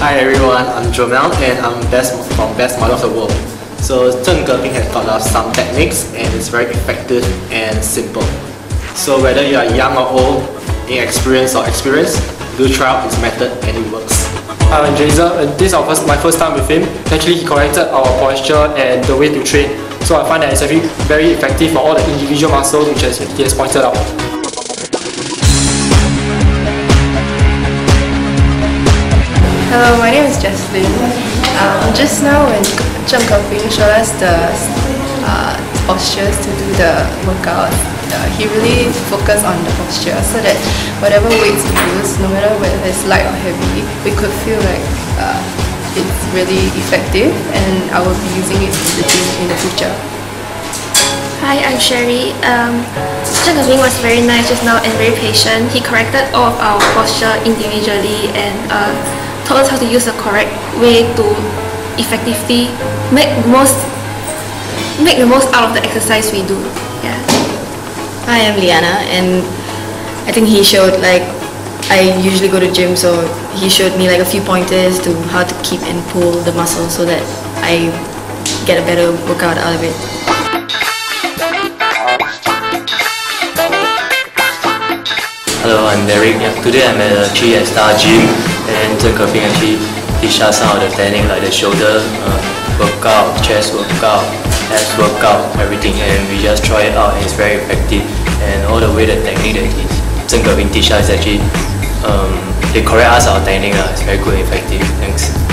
Hi everyone, I'm Jomel and I'm best from Best Model of the World. So Zheng Geping has taught us some techniques and it's very effective and simple. So whether you are young or old, inexperienced or experienced, do try out his method and it works. I'm Jason and this is first, my first time with him. Actually he corrected our posture and the way to train. So I find that it's actually very effective for all the individual muscles which he has pointed out. Hello, my name is Jesslyn. Um, just now when Zheng Geping showed us the uh, postures to do the workout, uh, he really focused on the posture so that whatever weights we use, no matter whether it's light or heavy, we could feel like uh, it's really effective and I will be using it in the gym in the future. Hi, I'm Sherry. Um, Zheng Geping was very nice just now and very patient. He corrected all of our posture individually and uh, taught us how to use the correct way to effectively make the most make the most out of the exercise we do. Yeah. Hi, I'm Liana and I think he showed like I usually go to gym so he showed me like a few pointers to how to keep and pull the muscle so that I get a better workout out of it. Hello, I'm Derek. Yeah, today I'm at a 3 Star Gym and Zheng Geping actually teach us some of the technique like the shoulder uh, workout, chest workout, abs workout, everything and we just try it out and it's very effective and all the way the technique that he, Zheng Geping teach us is actually um, they correct us our technique uh, it's very good and effective. Thanks.